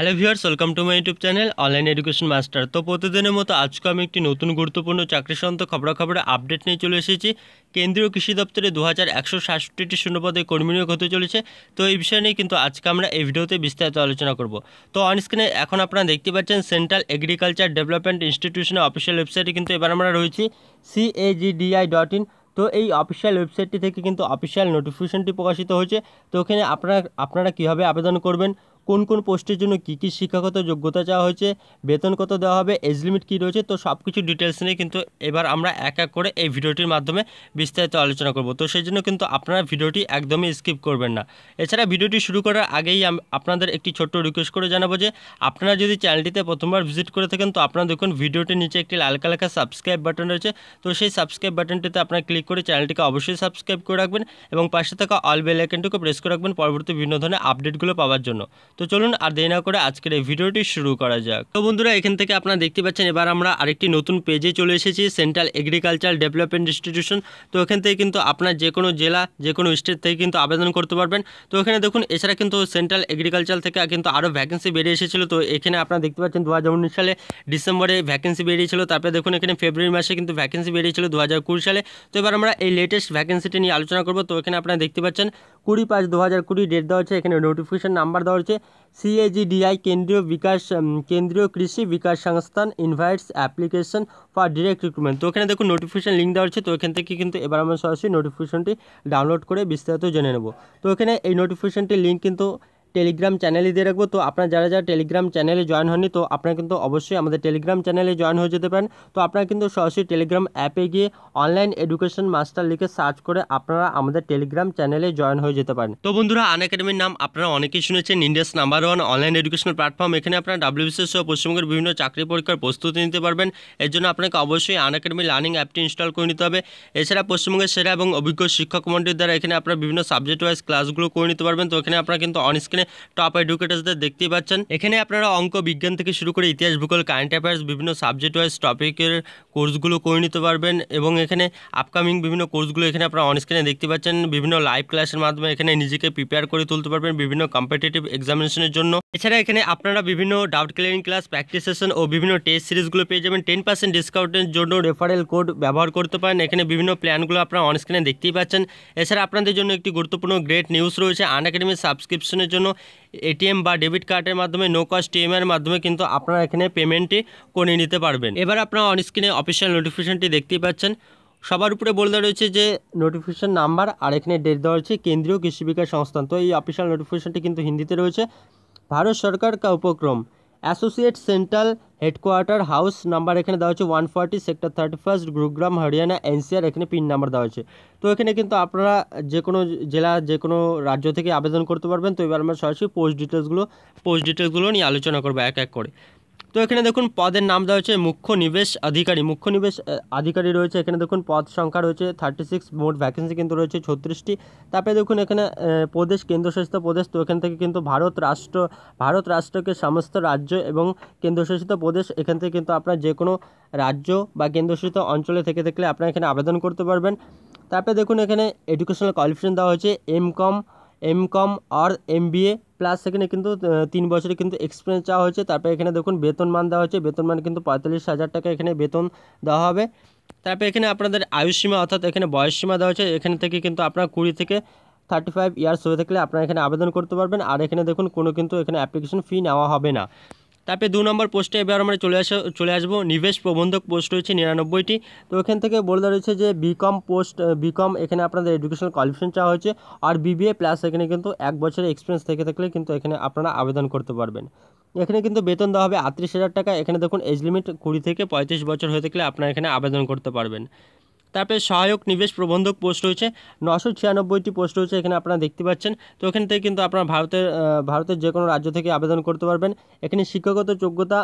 Hello viewers welcome to my YouTube channel online education master তো প্রতিদিনের মতো আজকে আমি একটি নতুন গুরুত্বপূর্ণ চাকরি সংক্রান্ত খবরাখবরের আপডেট নিয়ে চলে এসেছি। কেন্দ্রীয় কৃষি দপ্তরে দু হাজার একশো সাতষট্টিটি শূন্যপদে কর্মী নিয়োগ হতে চলেছে। তো এই বিষয় নিয়ে কিন্তু আজকে আমরা এই ভিডিওতে বিস্তারিত আলোচনা করব। তো অনস্ক্রিনে এখন আপনারা দেখতে পাচ্ছেন সেন্ট্রাল এগ্রিকালচার ডেভেলপমেন্ট ইনস্টিটিউশনের অফিসিয়াল ওয়েবসাইটে কিন্তু এবার আমরা রয়েছি সিএজিডিআই ডট ইন তো এই অফিসিয়াল ওয়েবসাইটটি থেকে কিন্তু অফিসিয়াল নোটিফিকেশনটি প্রকাশিত হয়েছে। তো ওখানে আপনারা আপনারা কীভাবে আবেদন করবেন কোন কোন পোস্টের জন্য কী কী শিক্ষাগত যোগ্যতা চাওয়া হয়েছে, বেতন কত দেওয়া হবে, এজ লিমিট কী রয়েছে, তো সব কিছু ডিটেলস নিয়ে কিন্তু এবার আমরা এক এক করে এই ভিডিওটির মাধ্যমে বিস্তারিত আলোচনা করব। তো সেই জন্য কিন্তু আপনারা ভিডিওটি একদমই স্কিপ করবেন না। এছাড়া ভিডিওটি শুরু করার আগেই আপনাদের একটি ছোট্ট রিকোয়েস্ট করে জানাব যে, আপনারা যদি চ্যানেলটিতে প্রথমবার ভিজিট করে থাকেন, তো আপনারা দেখুন ভিডিওটির নিচে একটি লাল কালাকা সাবস্ক্রাইব বাটন রয়েছে। তো সেই সাবস্ক্রাইব বাটনটিতে আপনারা ক্লিক করে চ্যানেলটিকে অবশ্যই সাবস্ক্রাইব করে রাখবেন এবং পাশে থাকা অল বেল আইকনটিকে প্রেস করে রাখবেন পরবর্তী বিভিন্ন ধরনের আপডেটগুলো পাওয়ার জন্য। তো চলুন আর দেরি না করে আজকের এই ভিডিওটি শুরু করা যাক। তো বন্ধুরা, এখান থেকে আপনারা দেখতে পাচ্ছেন এবার আমরা আরেকটি নতুন পেজে চলে এসেছি সেন্ট্রাল এগ্রিকালচার ডেভেলপমেন্ট ইনস্টিটিউশন তো এখান থেকে কিন্তু আপনার যে কোনো জেলা, যে কোনো স্টেট থেকে কিন্তু আবেদন করতে পারবেন। তো এখানে দেখুন, এছাড়া কিন্তু সেন্ট্রাল এগ্রিকালচার থেকে কিন্তু আরও ভ্যাকেন্সি বেরিয়ে এসেছিল। তো এখানে আপনারা দেখতে পাচ্ছেন দু হাজার উনিশ সালে ডিসেম্বরে ভ্যাকেন্সি বেরিয়েছিল, তারপরে দেখুন এখানে ফেব্রুয়ারি মাসে কিন্তু ভ্যাকেন্সি বেরিয়েছিল দু হাজার কুড়ি সালে। তো এবার আমরা এই লেটেস্ট ভ্যাকেন্সিটি নিয়ে আলোচনা করব। তো এখানে আপনারা দেখতে পাচ্ছেন কুড়ি পাঁচ দু হাজার কুড়ি ডেট দেওয়া হচ্ছে এখানে নোটিফিকেশান নাম্বার দেওয়া হচ্ছে সিএজিডিআই কেন্দ্রীয় বিকাশ কেন্দ্রীয় কৃষি বিকাশ সংস্থান invites application for direct recruitment তো এখানে দেখুন নোটিফিকেশান লিঙ্ক দেওয়া হচ্ছে তো এখান থেকে কিন্তু এবার আমরা সরাসরি নোটিফিকেশানটি ডাউনলোড করে বিস্তারিত জেনে নেব। তো এখানে এই নোটিফিকেশানটির লিঙ্ক কিন্তু টেলিগ্রাম চ্যানেলে দিয়ে রাখব। তো আপনারা যারা যারা টেলিগ্রাম চ্যানেলে জয়েন হননি, তো আপনারা কিন্তু অবশ্যই আমাদের টেলিগ্রাম চ্যানেলে জয়েন হয়ে যেতে পারেন। তো আপনারা কিন্তু সরাসরি টেলিগ্রাম অ্যাপে গিয়ে অনলাইন এডুকেশন মাস্টার লিখে সার্চ করে আপনারা আমাদের টেলিগ্রাম চ্যানেলে জয়েন হয়ে যেতে পারেন। তো বন্ধুরা, আন একাডেমির নাম আপনারা অনেকেই শুনেছেন, India's number one online educational platform. এখানে আপনারা ডাব্লিউবিসিএস সহ পশ্চিমবঙ্গের বিভিন্ন চাকরি পরীক্ষার প্রস্তুতি নিতে পারবেন। এর জন্য আপনাকে অবশ্যই আন একাডেমি লার্নিং অ্যাপটি ইনস্টল করে নিতে হবে। এছাড়া পশ্চিমবঙ্গের সেরা এবং অভিজ্ঞ শিক্ষক মন্ডলীর দ্বারা এখানে আপনারা বিভিন্ন সাবজেক্ট ওয়াইজ ক্লাসগুলো করে নিতে পারবেন। তো এখানে আপনারা কিন্তু অন স্ক্রিনে টপ এডু এডুকেটার্সদের দেখতেই পাচ্ছেন। এখানে আপনারা অঙ্ক, বিজ্ঞান থেকে শুরু করে ইতিহাস, ভূগোল কারেন্ট অ্যাফেয়ার্স বিভিন্ন সাবজেক্ট ওয়াইজ টপিকের কোর্সগুলো করে নিতে পারবেন এবং এখানে আপকামিং বিভিন্ন কোর্সগুলো এখানে আপনারা অনস্ক্রিনে দেখতে পাচ্ছেন। বিভিন্ন লাইভ ক্লাসের মাধ্যমে এখানে নিজেকে প্রিপেয়ার করে তুলতে পারবেন বিভিন্ন কম্পিটিটিভ এক্সামিনেশনের জন্য। এছাড়া এখানে আপনারা বিভিন্ন doubt clearing class practice session ও বিভিন্ন টেস্ট সিরিজগুলো পেয়ে যাবেন। টেন পার্সেন্ট ডিসকাউন্টের জন্য রেফারেল কোড ব্যবহার করতে পারেন। এখানে বিভিন্ন প্ল্যানগুলো আপনারা অনস্ক্রিনে দেখতেই পাচ্ছেন। এছাড়া আপনাদের জন্য একটি গুরুত্বপূর্ণ গ্রেট নিউজ রয়েছে। আন একাডেমির সাবস্ক্রিপশনের জন্য এটিএম বা ডেবিট কার্ডের মাধ্যমে নো কস্ট ইএমআইয়ের মাধ্যমে কিন্তু আপনারা এখানে পেমেন্টটি করে নিতে পারবেন। এবার আপনারা অনস্ক্রিনে অফিসিয়াল নোটিফিকেশনটি দেখতেই পাচ্ছেন। সবার উপরে বলে দেওয়া রয়েছে যে নোটিফিকেশন নাম্বার আর এখানে ডেট দেওয়া হয়েছে কেন্দ্রীয় কৃষি বিকাশ সংস্থান। তো এই অফিসিয়াল নোটিফিকেশনটি কিন্তু হিন্দিতে রয়েছে। ভারত সরকার কা উপক্রম। Associate central headquarter house number এখানে দেওয়া হচ্ছে one forty, sector thirty first, Gurugram, Haryana, NCR, এখানে পিন নাম্বার দেওয়া হচ্ছে তো এখানে কিন্তু আপনারা যে কোনো জেলা যে কোনো রাজ্য থেকে আবেদন করতে পারবেন। তো এবার আমরা সরাসরি পোস্ট ডিটেলসগুলো পোস্ট ডিটেলসগুলো নিয়ে আলোচনা করব এক এক করে। তো এখানে দেখুন পদের নাম দেওয়া হয়েছে মুখ্য নিবেশ আধিকারী। মুখ্য নিবেশ আধিকারী রয়েছে এখানে দেখুন, পদ সংখ্যা রয়েছে থার্টি সিক্স মোট ভ্যাকেন্সি কিন্তু রয়েছে ছত্রিশটি। তারপরে দেখুন এখানে প্রদেশ, কেন্দ্রশাসিত প্রদেশ, তো এখান থেকে কিন্তু ভারত রাষ্ট্র, ভারত রাষ্ট্রকে সমস্ত রাজ্য এবং কেন্দ্রশাসিত প্রদেশ, এখান থেকে কিন্তু আপনার যে কোনো রাজ্য বা কেন্দ্রশাসিত অঞ্চলে থেকে থাকলে আপনারা এখানে আবেদন করতে পারবেন। তারপরে দেখুন এখানে এডুকেশনাল কোয়ালিফিকেশন দেওয়া হয়েছে এম কম এম কম আর এম বি এ প্লাস সেখানে কিন্তু তিন বছরে কিন্তু এক্সপিরিয়েন্স চাওয়া হয়েছে। তারপরে এখানে দেখুন, বেতন মান দেওয়া হয়েছে। বেতন মান কিন্তু পঁয়তাল্লিশ হাজার টাকা এখানে বেতন দেওয়া হবে। তারপরে এখানে আপনাদের আয়ুসীমা, অর্থাৎ এখানে বয়স সীমা দেওয়া হয়েছে। এখানে থেকে কিন্তু আপনার কুড়ি থেকে থার্টি ফাইভ ইয়ার্স হয়ে থাকলে আপনারা এখানে আবেদন করতে পারবেন। আর এখানে দেখুন, কোনো কিন্তু এখানে অ্যাপ্লিকেশন ফি নেওয়া হবে না। তারপরে দু নম্বর পোস্টে এবার আমরা চলে আসা, চলে আসব। নিবেশ প্রবন্ধক পোস্ট রয়েছে নিরানব্বইটি। তো এখান থেকে বলে দেওয়া রয়েছে যে বিকম পোস্ট বিকম এখানে আপনাদের এডুকেশনাল কোয়ালিফিকেশন চাওয়া হয়েছে। আর বিবিএ প্লাস এখানে কিন্তু এক বছরের এক্সপিরিয়েন্স থেকে থাকলে কিন্তু এখানে আপনারা আবেদন করতে পারবেন। এখানে কিন্তু বেতন দেওয়া হবে আটত্রিশ হাজার টাকা। এখানে দেখুন এজ লিমিট কুড়ি থেকে পঁয়ত্রিশ বছর হয়ে থাকলে আপনারা এখানে আবেদন করতে পারবেন। তারপরে সহায়ক নিবেশ প্রবন্ধক পোস্ট রয়েছে নশো ছিয়ানব্বইটি পোস্ট রয়েছে এখানে আপনারা দেখতে পাচ্ছেন। তো এখান থেকে কিন্তু আপনারা ভারতের ভারতের যে কোনো রাজ্য থেকে আবেদন করতে পারবেন। এখানে শিক্ষাগত যোগ্যতা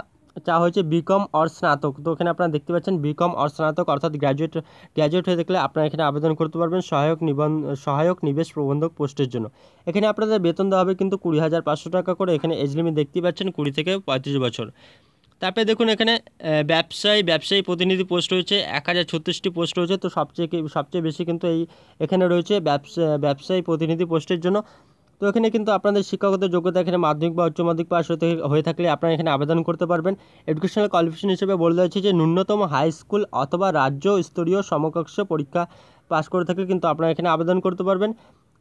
চা হয়েছে বিকম অর স্নাতক। তো এখানে আপনারা দেখতে পাচ্ছেন বিকম অর স্নাতক, অর্থাৎ গ্র্যাজুয়েট গ্র্যাজুয়েট হয়ে থাকলে আপনারা এখানে আবেদন করতে পারবেন সহায়ক নিবন্ধ সহায়ক নিবেশ প্রবন্ধক পোস্টের জন্য। এখানে আপনাদের বেতন দেওয়া হবে কিন্তু কুড়ি হাজার পাঁচশো টাকা করে। এখানে এজ লিমিট দেখতেই পাচ্ছেন কুড়ি থেকে পঁয়ত্রিশ বছর। তারপরে দেখুন এখানে ব্যবসায়ী ব্যবসায়ী প্রতিনিধি পোস্ট রয়েছে, এক হাজার ছত্রিশটি পোস্ট রয়েছে। তো সবচেয়ে সবচেয়ে বেশি কিন্তু এই, এখানে রয়েছে ব্যবসা, ব্যবসায়ী প্রতিনিধি পোস্টের জন্য। তো এখানে কিন্তু আপনাদের শিক্ষাগত যোগ্যতা এখানে মাধ্যমিক বা উচ্চ মাধ্যমিক পাস হতে, হয়ে থাকলে আপনারা এখানে আবেদন করতে পারবেন। এডুকেশনাল কোয়ালিফিকেশন হিসেবে বলে দেওয়া যে, ন্যূনতম হাই স্কুল অথবা রাজ্য স্তরীয় সমকক্ষ পরীক্ষা পাস করে থাকলে কিন্তু আপনারা এখানে আবেদন করতে পারবেন।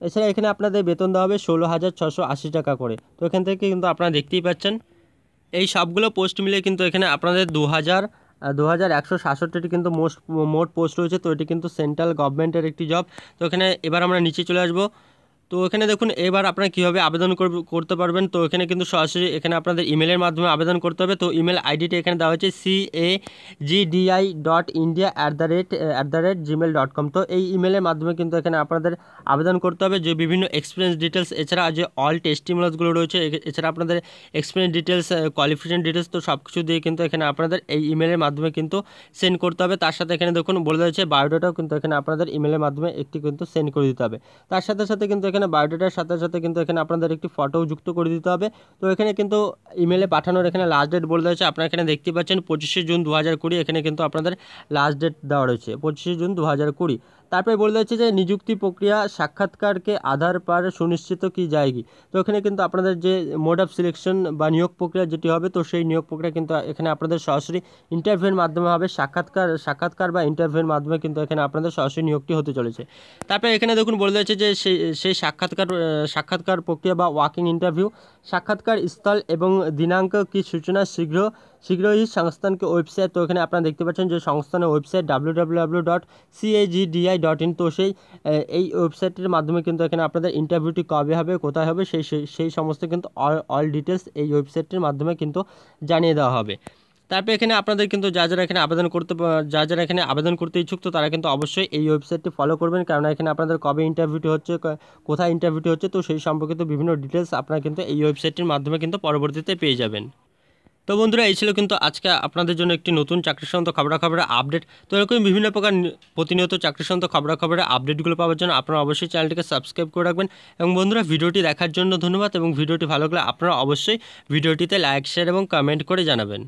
এছাড়া এখানে আপনাদের বেতন দেওয়া হবে ষোলো হাজার ছশো আশি টাকা করে। তো এখান থেকে কিন্তু আপনারা দেখতেই পাচ্ছেন। এই সবগুলো পোস্ট মিলে কিন্তু এখানে আপনাদের দু হাজার দু হাজার একশো সাতষট্টিটি কিন্তু মোস্ট, মোট পোস্ট রয়েছে। তো এটি কিন্তু সেন্ট্রাল গভর্নমেন্টের একটি জব তো এখানে এবার আমরা নিচে চলে আসব। তো এখানে দেখুন, এবার আপনারা কীভাবে আবেদন করতে পারবেন? তো এখানে কিন্তু সরাসরি এখানে আপনাদের ইমেলের মাধ্যমে আবেদন করতে হবে। তো ইমেল আইডিটি এখানে দেওয়া হচ্ছে C A G D I dot India at the rate at the rate Gmail dot com তো এই ইমেলের মাধ্যমে কিন্তু এখানে আপনাদের আবেদন করতে হবে। যে বিভিন্ন এক্সপিরিয়েন্স ডিটেলস এছাড়া যে অল টেস্টিমুলাসগুলো রয়েছে এছাড়া আপনাদের এক্সপিরিয়েন্স ডিটেলস কোয়ালিফিকেশন ডিটেলস তো সব কিছু দিয়ে কিন্তু এখানে আপনাদের এই ইমেলের মাধ্যমে কিন্তু সেন্ড করতে হবে। তার সাথে এখানে দেখুন, বলে দেওয়া হচ্ছে বায়োডাটাও কিন্তু এখানে আপনাদের ইমেলের মাধ্যমে একটি কিন্তু সেন্ড করে দিতে হবে। তার সাথে সাথে কিন্তু এখানে বায়োডাটার সাথে সাথে কিন্তু এখানে আপনাদের একটি ফটোও যুক্ত করে দিতে হবে। তো এখানে কিন্তু ইমেলে পাঠানোর এখানে লাস্ট ডেট বলে দেওয়া আপনারা এখানে দেখতে পাচ্ছেন পঁচিশে জুন দু হাজার কুড়ি এখানে কিন্তু আপনাদের লাস্ট ডেট দেওয়া রয়েছে। পঁচিশে জুন দু হাজার কুড়ি। তারপরে বলে দিচ্ছে যে নিযুক্তি প্রক্রিয়া সাক্ষাৎকারকে আধার পার সুনিশ্চিত কি যায়গি তো এখানে কিন্তু আপনাদের যে মোড অফ সিলেকশন বা নিয়োগ প্রক্রিয়া যেটি হবে, তো সেই নিয়োগ প্রক্রিয়া কিন্তু এখানে আপনাদের সরাসরি ইন্টারভিউর মাধ্যমে হবে। সাক্ষাৎকার সাক্ষাৎকার বা ইন্টারভিউর মাধ্যমে কিন্তু এখানে আপনাদের সরাসরি নিয়োগটি হতে চলেছে। তারপরে এখানে দেখুন বলে দিচ্ছে যে সেই সেই সাক্ষাৎকার সাক্ষাৎকার প্রক্রিয়া বা ওয়াকিং ইন্টারভিউ সাক্ষাৎকার স্থল এবং দিনাঙ্ক কি সূচনা শীঘ্র শীঘ্রই সংস্থানকে ওয়েবসাইট, তো এখানে আপনারা দেখতে পাচ্ছেন যে সংস্থানের website W dot CAGDI dot in তো সেই এই ওয়েবসাইটের মাধ্যমে কিন্তু এখানে আপনাদের ইন্টারভিউটি কবে হবে, কোথায় হবে, সেই সেই সমস্ত কিন্তু অল অল ডিটেলস এই ওয়েবসাইটের মাধ্যমে কিন্তু জানিয়ে দেওয়া হবে। তারপরে এখানে আপনাদের কিন্তু যা যারা এখানে আবেদন করতে যা যারা এখানে আবেদন করতে ইচ্ছুক, তো তারা কিন্তু অবশ্যই এই ওয়েবসাইটটি ফলো করবেন কারণ এখানে আপনাদের কবে ইন্টারভিউটি হচ্ছে কোথায় ইন্টারভিউটি হচ্ছে, তো সেই সম্পর্কিত বিভিন্ন ডিটেলস আপনারা কিন্তু এই ওয়েবসাইটটির মাধ্যমে কিন্তু পরবর্তীতে পেয়ে যাবেন। তো বন্ধুরা, এই ছিল কিন্তু আজকে আপনাদের জন্য একটি নতুন চাকরি সংক্রান্ত খবরাখবরের আপডেট। তো এরকম বিভিন্ন প্রকার প্রতিনিয়ত চাকরি সংক্রান্ত খবরাখবরের আপডেটগুলো পাওয়ার জন্য আপনারা অবশ্যই চ্যানেলটিকে সাবস্ক্রাইব করে রাখবেন। এবং বন্ধুরা, ভিডিওটি দেখার জন্য ধন্যবাদ। এবং ভিডিওটি ভালো লাগলে আপনারা অবশ্যই ভিডিওটিতে লাইক, শেয়ার এবং কমেন্ট করে জানাবেন।